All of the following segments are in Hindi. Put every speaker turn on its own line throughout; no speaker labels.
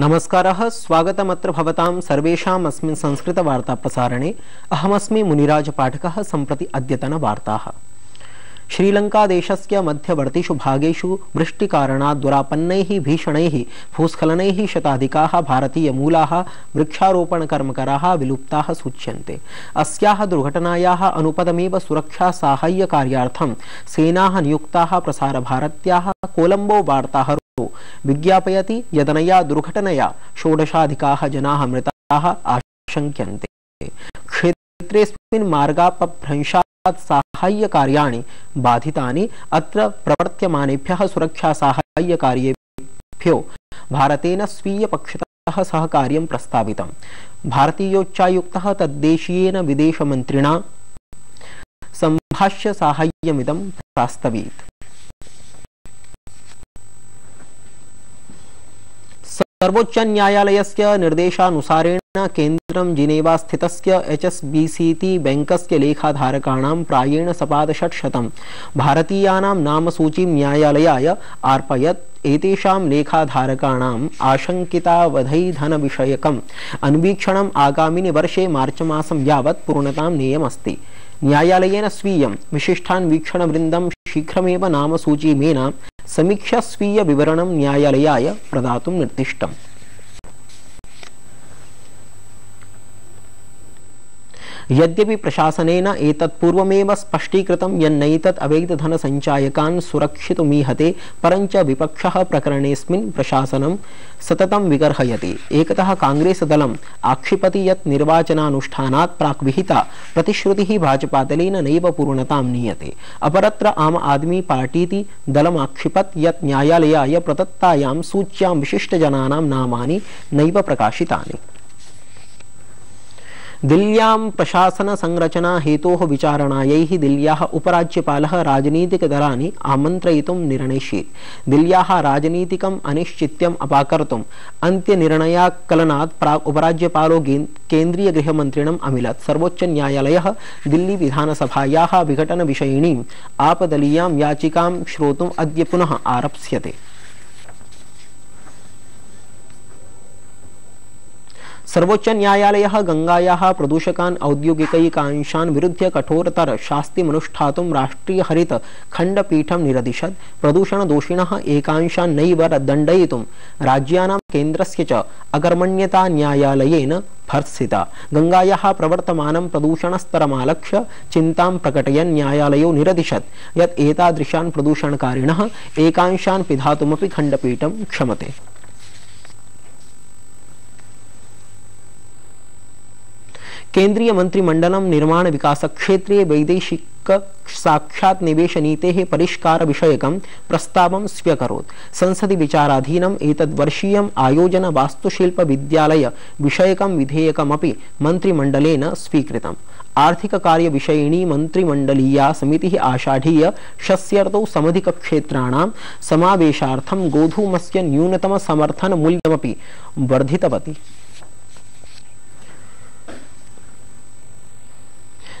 नमस्कारः, स्वागतमत्र भवतां सर्वेषाम् अस्मिन् संस्कृतवार्ताप्रसारणे अहमस्मि मुनिराजपाठकः सम्प्रति अद्यतनवार्ताः। श्रीलङ्कादेशस्य मध्यवर्तिषु भागेषु वृष्टिकारणात् दुरापन्नैः, भीषणैः, भूस्खलनैः शताधिकाः भारतीयमूलाः, वृक्षारोपणकर्मकराः विलुप्ताः सूच्यन्ते। अस्याः दुर्घटनायाः अनुपदमेव सुरक्षासाहाय्यकार्यार्थं सेनाः नियुक्ताः प्रसारभारत्याः कोलम्बो वार्ताहरो विज्ञापयति यदनया दुर्घटनया षोडशाधिकाः जनाः मृताः आशङ्क्यन्ते। क्षेत्रेऽस्मिन् मार्गापभ्रंशात् साहाय्यकार्याणि बाधितानि अत्र प्रवर्त्यमानेभ्यः सुरक्षासाहाय्यकार्येभ्यो भारतेन स्वीयपक्षतः सहकार्यं प्रस्तावितम्। भारतीयोच्चायुक्तः तद्देशीयेन विदेशमन्त्रिणा सम्भाष्य साहाय्यमिदं प्रास्तवीत्। सर्वोच्च न्यायालयस्य निर्देशानुसारेण केन्द्रं जिनेवा स्थितस्य एच एस् बी सी टी बेङ्कस्य लेखाधारकाणां प्रायेण सपादषट्शतं। भारतीयानां नामसूचीं न्यायालयाय आर्पयत् एतेषां लेखाधारकाणाम् आशङ्कितावधैधनविषयकम्। अन्वीक्षणम् आगामिनि वर्षे मार्चमासं यावत् पूर्णतां नेयमस्ति। न्यायालयेन स्वीयं। विशिष्टान्वीक्षणवृन्दं शीघ्रमेव नामसूचीमेनां समीक्षा स्वीय विवरण न्यायालयाय प्रदातुं निर्दिष्टम्। यद्यपि प्रशासनेन एतत्पूर्वमेव स्पष्टीकृतं यन्नैतत् अवैधधनसञ्चायकान् सुरक्षितुमीहते, परञ्च विपक्षः प्रकरणेऽस्मिन् प्रशासनं सततं विगर्हयति। एकतः काङ्ग्रेसदलम् आक्षिपति यत् निर्वाचनानुष्ठानात् प्राक् विहिता प्रतिश्रुतिः भाजपादलेन नैव पूर्णतां नीयते। अपरत्र आम आदमी पार्टीति दलमाक्षिपत् यत् न्यायालयाय प्रदत्तायां सूच्यां विशिष्टजनानां नामानि नैव प्रकाशितानि। दिल्ल्यां प्रशासनसंरचना हेतोः विचारणायैः दिल्ल्याः उपराज्यपालः राजनीतिकदलानि आमन्त्रयितुं निरणेष्येत् दिल्ल्याः राजनीतिकम् अनिश्चित्यम् अपाकर्तुम् अन्त्यनिर्णयाकलनात् प्राक् उपराज्यपालो केन्द्रीयगृहमन्त्रिणम् अमिलत् सर्वोच्चन्यायालयः दिल्लीविधानसभायाः विघटनविषयिणीम् आपदलीयां याचिकां श्रोतुम् अद्य पुनः आरप्स्यते। सर्वोच्च न्यायालय गंगाया प्रदूषकान् औद्योगिकैकांशान् विरुध्य कठोरतर शास्तिमनुष्ठातुं राष्ट्रीय हरित खण्डपीठं निरदिशत्। प्रदूषणदोषिणः एकांशान् नैव दण्डयितुं। राज्यानां केन्द्रस्य च अकर्मण्यता न्यायालयेन भर्त्सिता। गङ्गायाः प्रवर्तमानं प्रदूषणस्तरमालक्ष्य चिन्तां प्रकटयन् न्यायालयो निरदिशत्। यत् एतादृशान् प्रदूषणकारिणः एकांशान् पिधातुमपि खण्डपीठं क्षमते। केंद्रीय मंत्रिमंडलम निर्माण विकास क्षेत्रे वैदेशिक साक्षात् निवेश नीते परिष्कार विषयक प्रस्ताव स्व्यकरोत्। संसदि विचाराधीनम् एतद्वर्षीयम् आयोजन वास्तुशिल्प विद्यालय विषयकं विधेयकमपि मन्त्रिमण्डलेन स्वीकृतम्। आर्थिक कार्य विषयिणी मंत्रिमंडलीया समिति आषाढ़ीय शस्यर्तौ समधिक क्षेत्राणां समावेशार्थं गोधूमस्य न्यूनतम समर्थन मूल्यमपि वर्धितवती।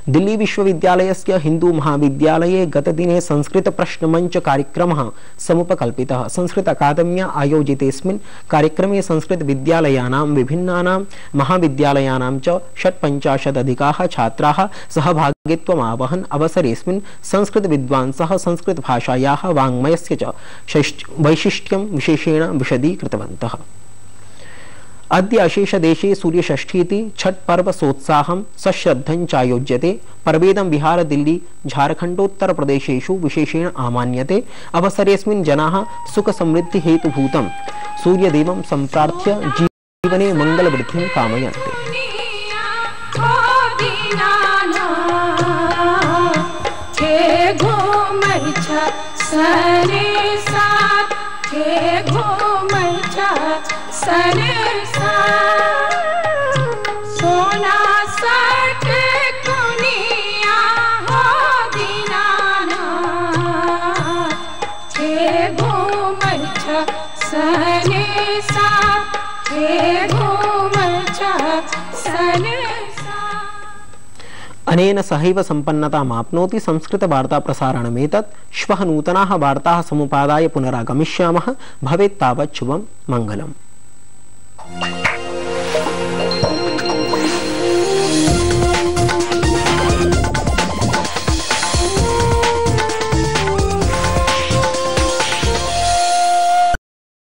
दिल्ली विश्वविद्यालयस्य हिंदू महाविद्यालये गतदिने संस्कृत मंच कार्यक्रमः समुपकल्पितः। संस्कृत अकादम्या आयोजितेऽस्मिन् कार्यक्रमे संस्कृत विद्यालयानां विभिन्नानां महाविद्यालयानां च षट्पञ्चाशदधिकाः छात्राः सहभागित्वमावहन् अवसरेऽस्मिन् संस्कृत विद्वांसः संस्कृतभाषायाः वाङ्मयस्य च वैशिष्ट्यं विशेषेण विशदीकृतवन्तः। अद्य अशेष देशे सूर्यषष्ठी छठ पर्व सोत्साहं सश्रद्धं चायोज्यते। बिहार दिल्ली प्रदेशेषु विशेषेण आमान्यते। अवसरेऽस्मिन् जनाः सुख समृद्धि हेतुभूतं सूर्यदेवं सम्प्रार्थ्य जीवने मंगलवृद्धिं कामयन्ते। सरे साथ। अनेन सहैव सम्पन्नतामाप्नोति संस्कृतवार्ताप्रसारणमेतत्। श्वः नूतनाः वार्ताः समुपादाय पुनरागमिष्यामः। भवेत् तावत् शुभं मङ्गलम्। Bye.